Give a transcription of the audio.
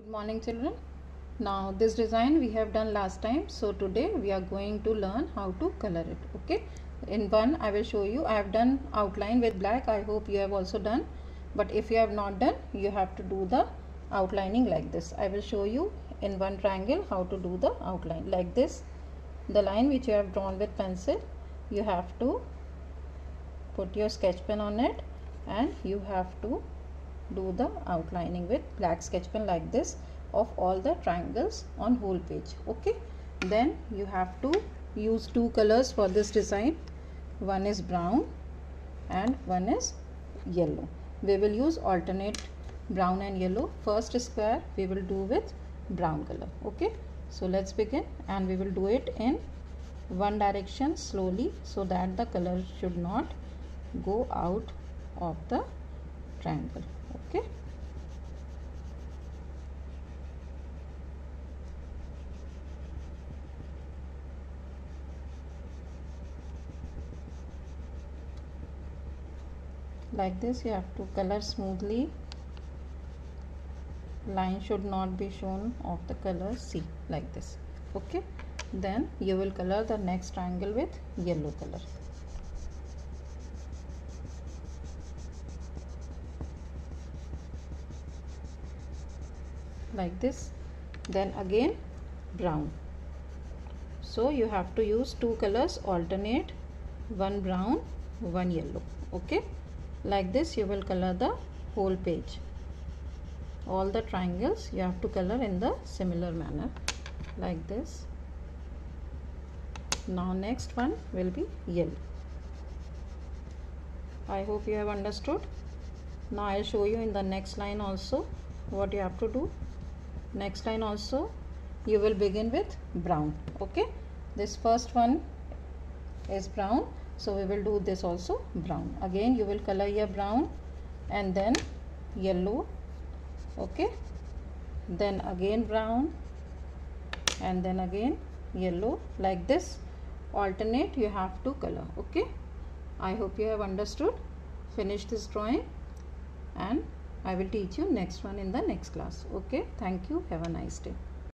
good morning children. Now this design we have done last time. So today we are going to learn how to color it okay? In one i will show you. I have done outline with black. I hope you have also done. But if you have not done you have to do the outlining like this. I will show you in one triangle how to do the outline like this. The line which you have drawn with pencil you have to put your sketch pen on it and you have to do the outlining with black sketch pen like this of all the triangles on whole page okay? Then you have to use two colors for this design. One is brown and one is yellow. We will use alternate brown and yellow. First square we will do with brown color okay? So let's begin and we will do it in one direction slowly so that the color should not go out of the triangle okay? Like this you have to color smoothly. Line should not be shown of the color C like this okay? Then you will color the next triangle with yellow color like this then again brown. So you have to use two colors alternate one brown one yellow. Okay? Like this you will color the whole page. All the triangles you have to color in the similar manner like this. Now next one will be yellow. I hope you have understood. Now I'll show you in the next line also what you have to do next line also you will begin with brown okay? This first one is brown so we will do this also brown. Again you will color your brown and then yellow okay? Then again brown and then again yellow. Like this alternate you have to color okay? I hope you have understood. Finish this drawing and I will teach you next one in the next class. Okay. Thank you. Have a nice day.